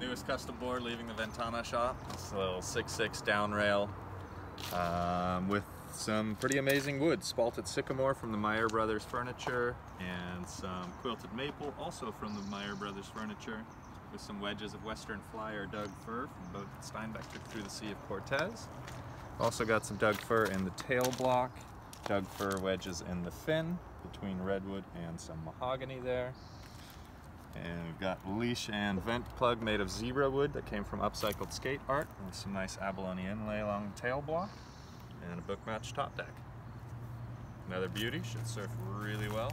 Newest custom board leaving the Ventana shop. It's a little 6.6 down rail um, with some pretty amazing wood. Spalted sycamore from the Meyer Brothers Furniture and some quilted maple also from the Meyer Brothers Furniture with some wedges of Western Flyer Doug fir from both Steinbeck through the Sea of Cortez. Also got some Doug fir in the tail block, Doug fir wedges in the fin between redwood and some mahogany there. And we've got leash and vent plug made of zebra wood that came from upcycled skate art with some nice abalone inlay along the tail block and a book match top deck. Another beauty, should surf really well.